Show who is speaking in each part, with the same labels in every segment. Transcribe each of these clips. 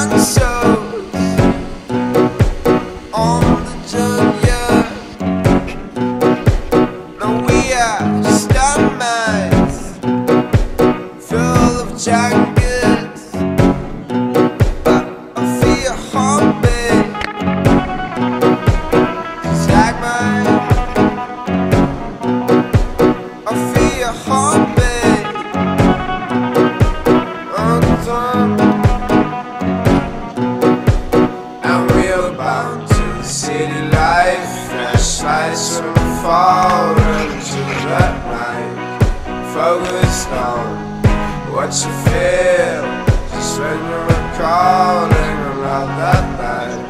Speaker 1: answer. City life. Flashlights from afar into that night. Focused on what you feel. Just when you were calling around that night.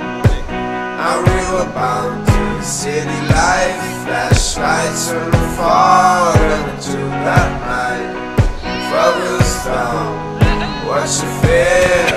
Speaker 1: And we were bound to city life. Flashlights from afar into that night. Focused on what you feel.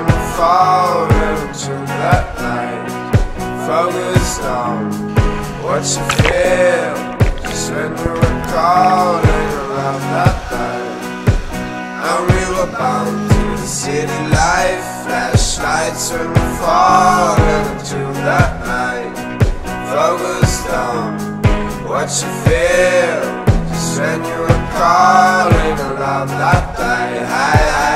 Speaker 1: From afar into that night. Focused on what you feel. Just when you were calling around that night. And we were bound to the city life. Flashlights from afar into that night. Focused on what you feel. Just when you were calling around that night